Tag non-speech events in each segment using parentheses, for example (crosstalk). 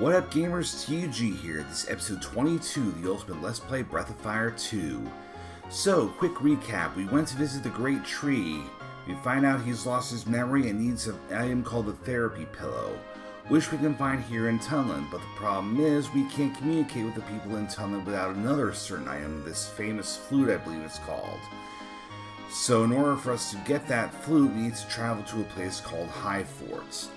What up gamers, TUG here, this is episode 22, the Ultimate Let's Play Breath of Fire 2. So, quick recap, we went to visit the Great Tree, we find out he's lost his memory and needs an item called the Therapy Pillow, which we can find here in Tunlan, but the problem is we can't communicate with the people in Tunlan without another certain item, this famous flute I believe it's called. So in order for us to get that flute, we need to travel to a place called High Fort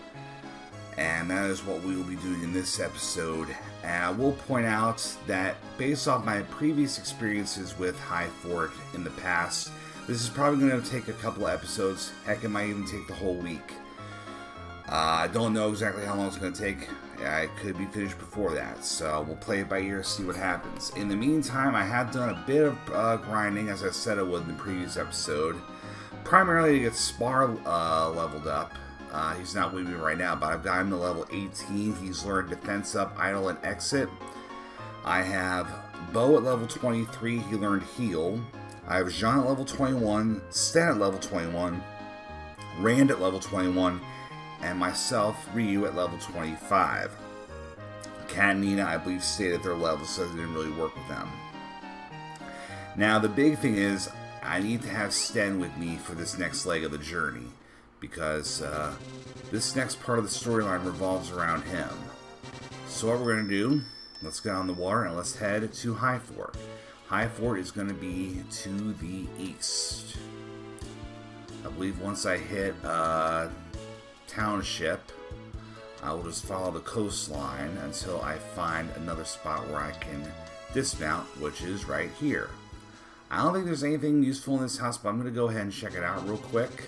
and that is what we will be doing in this episode. And I will point out that based off my previous experiences with High Fort in the past, this is probably going to take a couple of episodes. Heck, it might even take the whole week. Uh, I don't know exactly how long it's going to take. I could be finished before that, so we'll play it by ear, see what happens. In the meantime, I have done a bit of uh, grinding, as I said I would in the previous episode, primarily to get Spar uh, leveled up. Uh, he's not with me right now, but I've got him to level 18. He's learned Defense Up, Idle, and Exit. I have Bow at level 23. He learned Heal. I have Jean at level 21, Sten at level 21, Rand at level 21, and myself, Ryu, at level 25. Katt and Nina, I believe, stayed at their level, so it didn't really work with them. Now, the big thing is, I need to have Sten with me for this next leg of the journey because uh, this next part of the storyline revolves around him. So what we're going to do, let's get on the water and let's head to High Fort. High Fort is going to be to the east. I believe once I hit uh, Township, I will just follow the coastline until I find another spot where I can dismount, which is right here. I don't think there's anything useful in this house, but I'm going to go ahead and check it out real quick.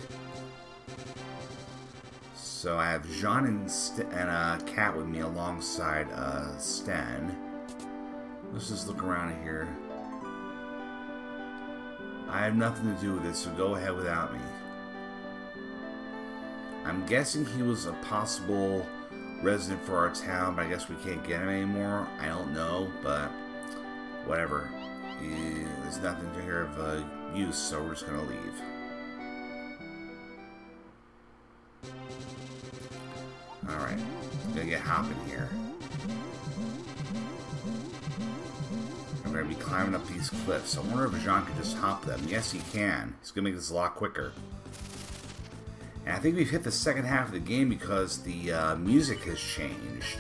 So I have Jean and, St and uh, with me alongside uh, Sten. Let's just look around here. I have nothing to do with this, so go ahead without me. I'm guessing he was a possible resident for our town, but I guess we can't get him anymore. I don't know, but whatever. He, there's nothing to hear of uh, use, so we're just going to leave. Alright, gonna get hopping here. I'm gonna be climbing up these cliffs. I wonder if Jean can just hop them. Yes, he can. He's gonna make this a lot quicker. And I think we've hit the second half of the game because the uh, music has changed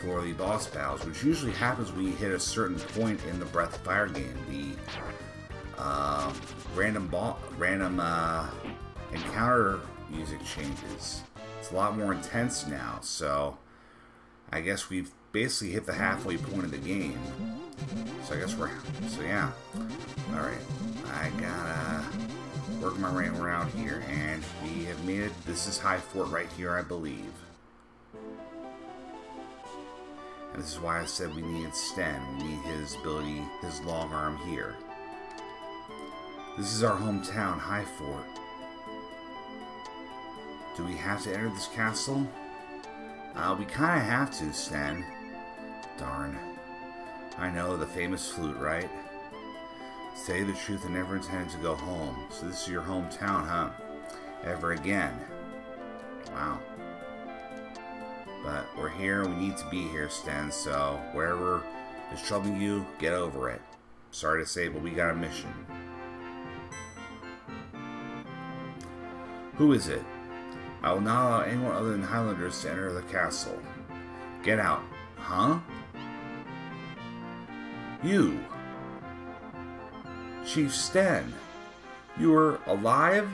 for the boss battles, which usually happens when you hit a certain point in the Breath of Fire game. The uh, random random uh, encounter music changes. It's a lot more intense now, so I guess we've basically hit the halfway point of the game. So I guess we're... So yeah. Alright. I gotta work my way around here, and we have made it. This is High Fort right here, I believe. And this is why I said we need Sten. We need his ability, his long arm here. This is our hometown, High Fort. Do we have to enter this castle? Uh, we kinda have to, Sten. Darn. I know, the famous flute, right? Say the truth, and never intended to go home. So this is your hometown, huh? Ever again. Wow. But we're here, we need to be here, Sten, so wherever is troubling you, get over it. Sorry to say, but we got a mission. Who is it? I will not allow anyone other than Highlanders to enter the castle. Get out. Huh? You. Chief Sten. You are alive?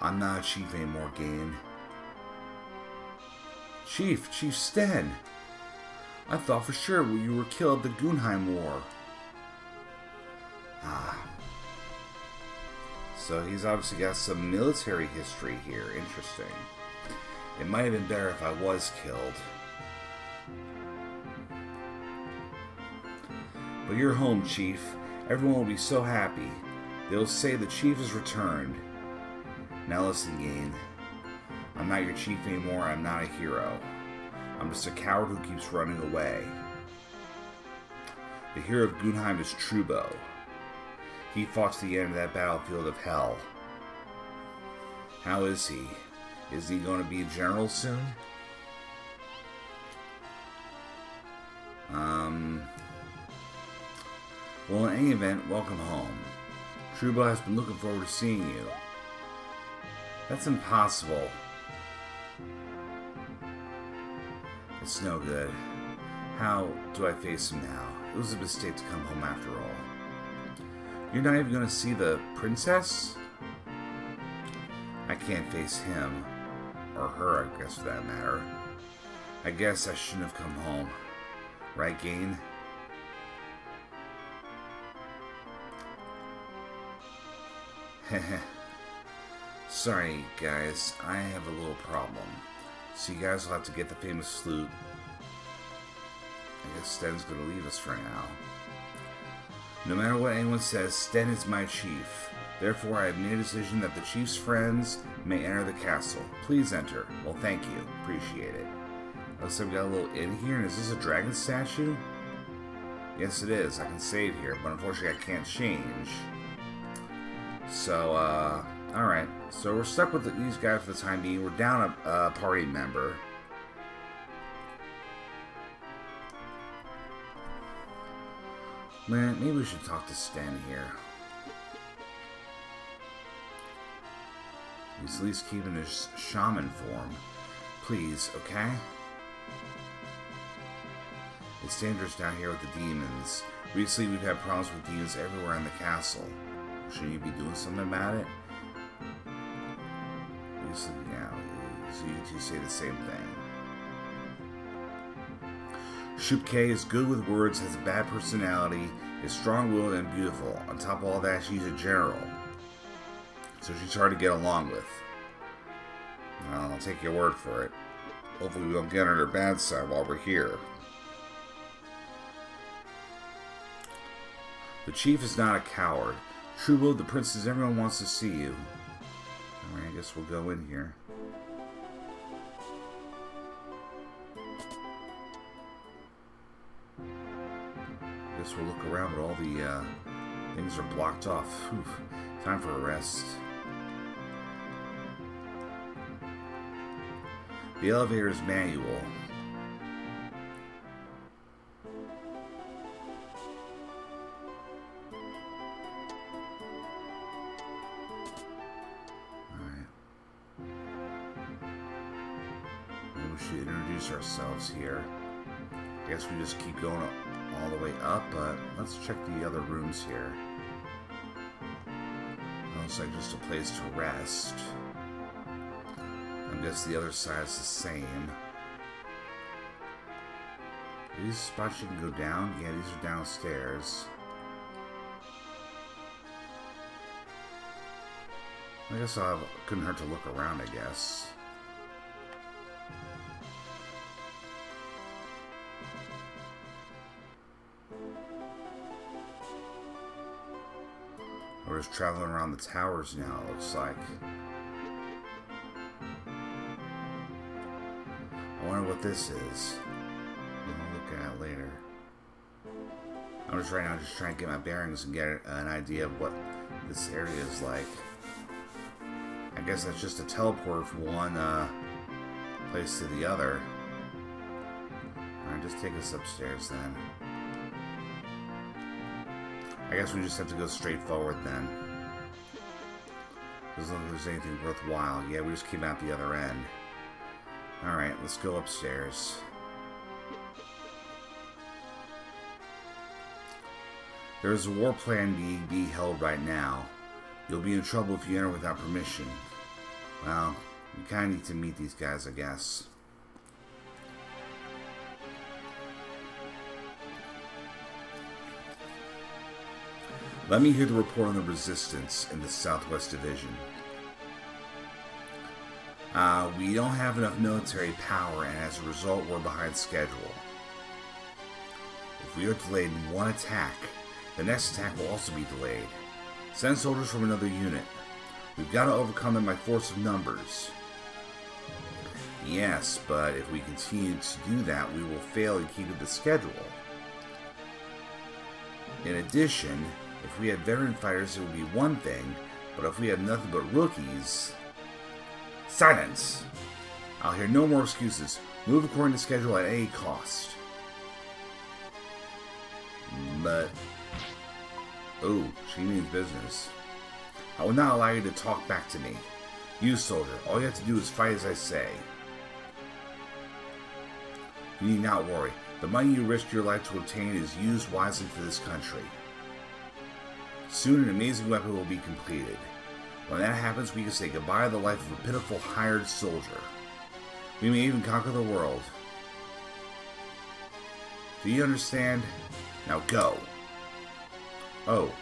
I'm not a chief anymore, Gain. Chief, Chief Sten. I thought for sure you were killed at the Gunheim War. Ah, so he's obviously got some military history here. Interesting. It might have been better if I was killed. But you're home, Chief. Everyone will be so happy. They'll say the Chief has returned. Now listen, Gain. I'm not your Chief anymore. I'm not a hero. I'm just a coward who keeps running away. The hero of Gunheim is Trubo. He fought to the end of that battlefield of hell. How is he? Is he going to be a general soon? Um, well, in any event, welcome home. Trubo's been looking forward to seeing you. That's impossible. It's no good. How do I face him now? It was a mistake to come home after all. You're not even going to see the princess? I can't face him. Or her, I guess, for that matter. I guess I shouldn't have come home. Right, Gain? (laughs) Sorry, guys. I have a little problem. So you guys will have to get the famous flute. I guess Sten's gonna leave us for now. No matter what anyone says, Sten is my chief. Therefore, I have made a decision that the chief's friends may enter the castle. Please enter. Well, thank you. Appreciate it. Looks like we got a little inn here. And is this a dragon statue? Yes, it is. I can save here, but unfortunately I can't change. So, uh, alright. So we're stuck with these guys for the time being. We're down a, a party member. Man, maybe we should talk to Sten here. He's at least keeping his shaman form. Please, okay? It's dangerous down here with the demons. Recently, we've had problems with demons everywhere in the castle. Shouldn't you be doing something about it? Recently, yeah, so you two say the same thing. Shupke is good with words, has a bad personality, is strong-willed and beautiful. On top of all that, she's a general. So she's hard to get along with. Well, I'll take your word for it. Hopefully we don't get on her bad side while we're here. The chief is not a coward. Trubo, the princess, everyone wants to see you. Alright, I guess we'll go in here. Guess we'll look around, but all the uh, things are blocked off. Time for a rest. The elevator is manual. Alright. We should introduce ourselves here. I guess we just keep going all the way up, but let's check the other rooms here. Looks like just a place to rest. I guess the other side is the same. These spots you can go down? Yeah, these are downstairs. I guess I couldn't hurt to look around, I guess. We're just traveling around the towers now, it looks like. I wonder what this is. We'll look at it later. I'm just right now just trying to get my bearings and get an idea of what this area is like. I guess that's just a teleport from one uh, place to the other. Alright, just take us upstairs then. I guess we just have to go straight forward then. As long as there's anything worthwhile. Yeah, we just came out the other end. Alright, let's go upstairs. There's a war plan being, being held right now. You'll be in trouble if you enter without permission. Well, we kind of need to meet these guys, I guess. Let me hear the report on the resistance in the Southwest Division. Uh, we don't have enough military power, and as a result, we're behind schedule. If we are delayed in one attack, the next attack will also be delayed. Send soldiers from another unit. We've got to overcome them by force of numbers. Yes, but if we continue to do that, we will fail in keeping the schedule. In addition, if we had veteran fighters, it would be one thing, but if we have nothing but rookies... Silence! I'll hear no more excuses. Move according to schedule at any cost. But... Oh, she means business. I will not allow you to talk back to me. You, soldier, all you have to do is fight as I say. You need not worry. The money you risked your life to obtain is used wisely for this country. Soon an amazing weapon will be completed. When that happens, we can say goodbye to the life of a pitiful hired soldier. We may even conquer the world. Do you understand? Now go. Oh.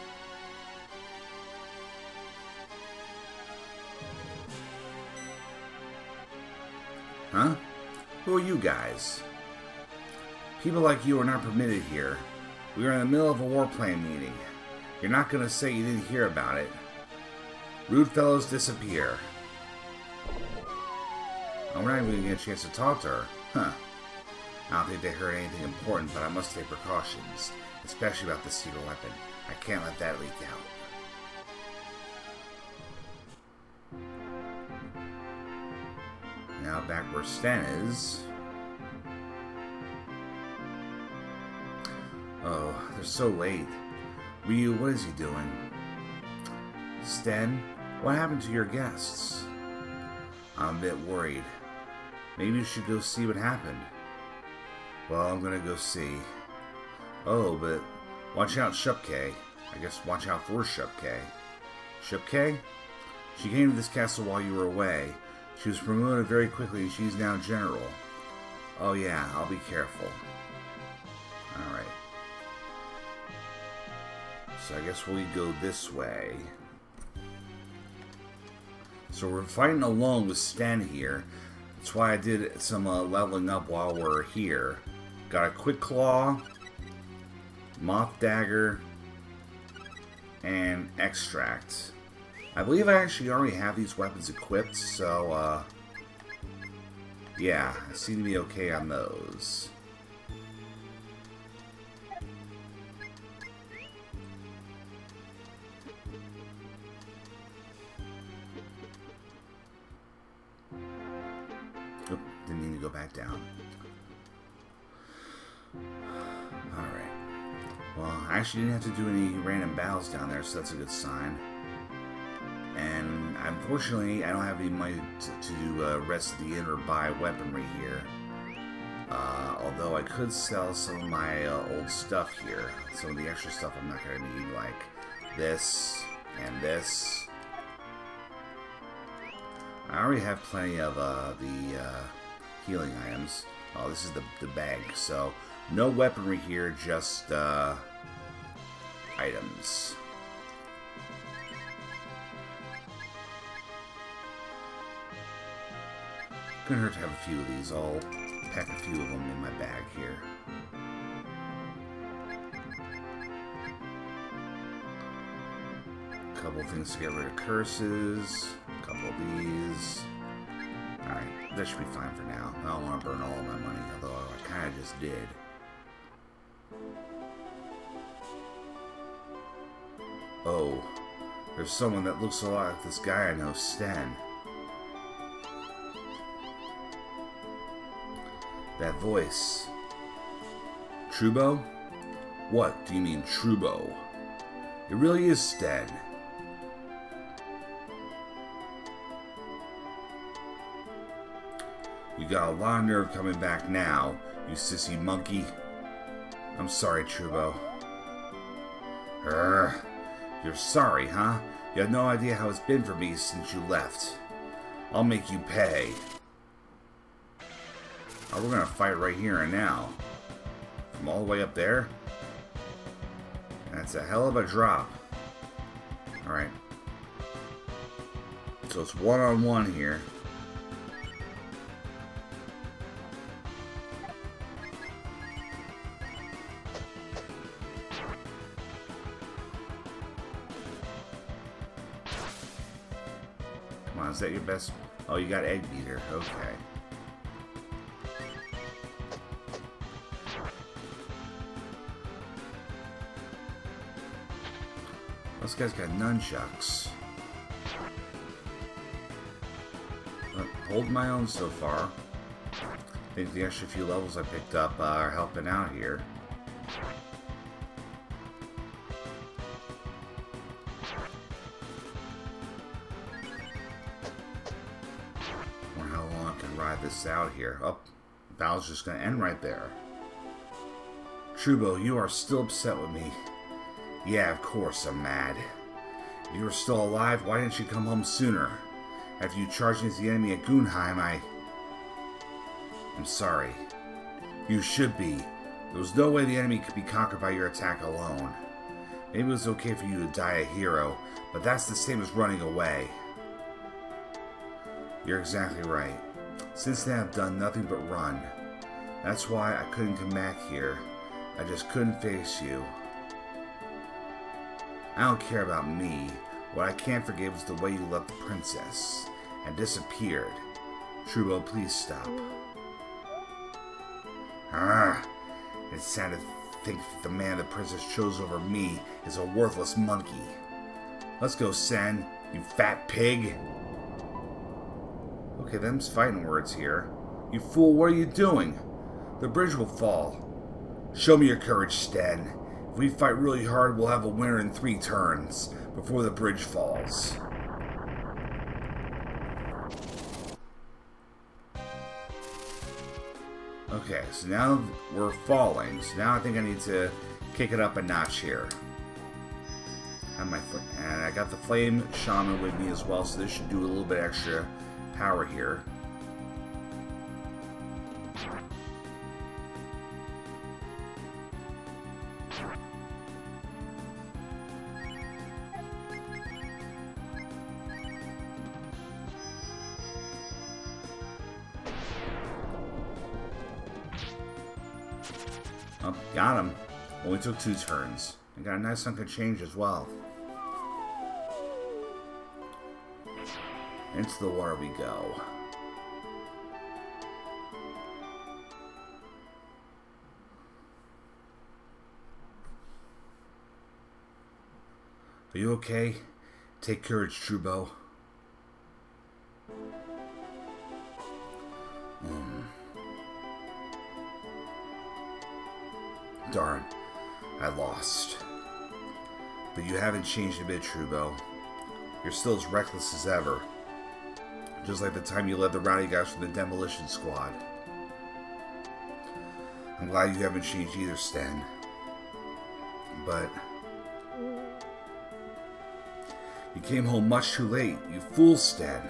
Huh? Who are you guys? People like you are not permitted here. We are in the middle of a war plan meeting. You're not gonna say you didn't hear about it. Rude fellows disappear. We're not even gonna get a chance to talk to her. Huh. I don't think they heard anything important, but I must take precautions, especially about the secret weapon. I can't let that leak out. Now back where Sten is. Oh, they're so late. Ryu, what is he doing? Sten, what happened to your guests? I'm a bit worried. Maybe you should go see what happened. Well, I'm gonna go see. Oh, but watch out, Shupke. I guess watch out for Shupke. Shupke? She came to this castle while you were away. She was promoted very quickly and she's now general. Oh yeah, I'll be careful. So I guess we go this way. So we're fighting alone with Sten here. That's why I did some uh, leveling up while we're here. Got a Quick Claw, Moth Dagger, and Extract. I believe I actually already have these weapons equipped, so, uh, yeah, I seem to be okay on those. Actually didn't have to do any random battles down there, so that's a good sign. And unfortunately, I don't have any money to, to do uh, rest of the inn or buy weaponry here. Uh, although I could sell some of my uh, old stuff here. Some of the extra stuff I'm not going to need, like this and this. I already have plenty of uh, the uh, healing items. Oh, this is the, the bag. So, no weaponry here, just uh, items. Couldn't hurt to have a few of these. I'll pack a few of them in my bag here. A couple things to get rid of curses. A couple of these. Alright, that should be fine for now. I don't want to burn all my money, although I kind of just did. Oh, there's someone that looks a lot like this guy I know, Stan. That voice. Trubo? What do you mean, Trubo? It really is Stan. You got a lot of nerve coming back now, you sissy monkey. I'm sorry, Trubo. Urgh. You're sorry, huh? You have no idea how it's been for me since you left. I'll make you pay. Oh, we're gonna fight right here and now. From all the way up there? That's a hell of a drop. Alright. So it's one-on-one -on -one here. Is that your best? Oh, you got Egg Beater. Okay. This guy's got nunchucks. But hold my own so far. I think the extra few levels I picked up uh, are helping out here. Here. Oh, battle's just gonna end right there. Trubo, you are still upset with me. Yeah, of course I'm mad. If you were still alive, why didn't you come home sooner? After you charged against the enemy at Gunheim, I... I'm sorry. You should be. There was no way the enemy could be conquered by your attack alone. Maybe it was okay for you to die a hero, but that's the same as running away. You're exactly right. Since then, I've done nothing but run. That's why I couldn't come back here. I just couldn't face you. I don't care about me. What I can't forgive is the way you left the princess and disappeared. Trubo, please stop. Ah, sad to think that the man the princess chose over me is a worthless monkey. Let's go, Sen, you fat pig. Okay, them's fighting words here. You fool, what are you doing? The bridge will fall. Show me your courage, Sten. If we fight really hard, we'll have a winner in three turns, before the bridge falls. Okay, so now we're falling. So now I think I need to kick it up a notch here. Have my and I got the flame shaman with me as well, so this should do a little bit extra power here. Oh, got him. Only took two turns. And got a nice chunk of change as well. Into the water we go. Are you okay? Take courage, Trubo. Mm. Darn, I lost. But you haven't changed a bit, Trubo. You're still as reckless as ever. Just like the time you led the rowdy guys from the demolition squad. I'm glad you haven't changed either, Sten. But... You came home much too late, you fool, Sten.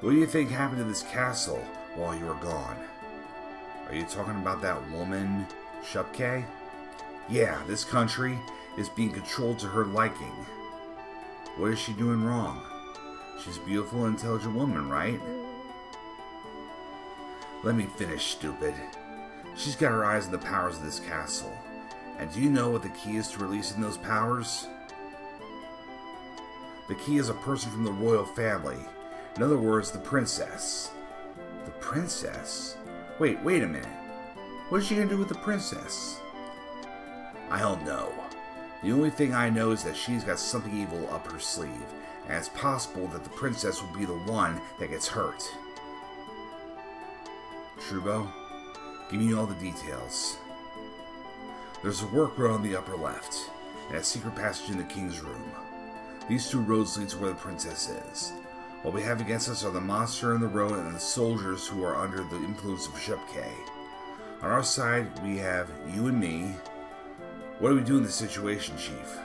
What do you think happened to this castle while you were gone? Are you talking about that woman, Shupke? Yeah, this country is being controlled to her liking. What is she doing wrong? She's a beautiful, and intelligent woman, right? Let me finish, stupid. She's got her eyes on the powers of this castle. And do you know what the key is to releasing those powers? The key is a person from the royal family. In other words, the princess. The princess? Wait, wait a minute. What is she gonna do with the princess? I don't know. The only thing I know is that she's got something evil up her sleeve, and it's possible that the princess will be the one that gets hurt. Trubo, give me all the details. There's a work road on the upper left, and a secret passage in the king's room. These two roads lead to where the princess is. What we have against us are the monster in the road and the soldiers who are under the influence of Shupke. On our side, we have you and me. What do we do in this situation, Chief?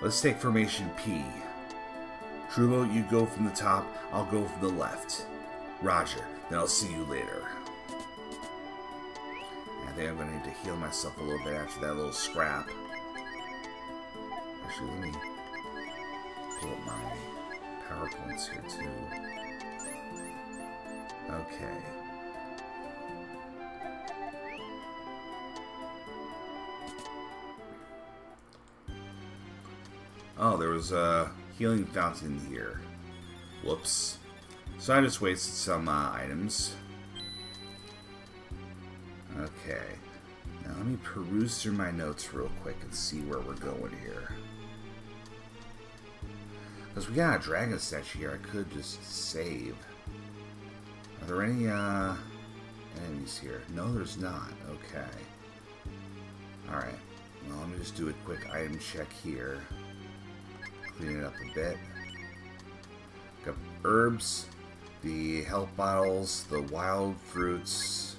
Let's take formation P. Trubo, you go from the top, I'll go from the left. Roger, then I'll see you later. I think I'm going to need to heal myself a little bit after that little scrap. Actually, let me pull up my PowerPoints here too. Okay. Oh, there was a healing fountain here. Whoops. So I just wasted some uh, items. Okay. Now let me peruse through my notes real quick and see where we're going here. Because we got a dragon statue here, I could just save. Are there any uh, enemies here? No, there's not. Okay. Alright. Well, let me just do a quick item check here. Clean it up a bit. Got herbs, the health bottles, the wild fruits.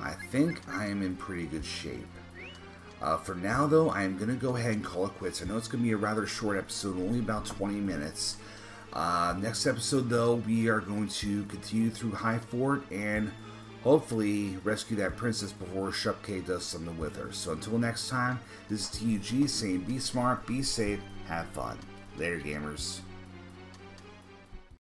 I think I am in pretty good shape. Uh, for now, though, I am going to go ahead and call it quits. I know it's going to be a rather short episode, only about 20 minutes. Uh, next episode, though, we are going to continue through High Fort and hopefully rescue that princess before Shupkei does something with her. So until next time, this is TUG saying be smart, be safe, have fun. Later, gamers.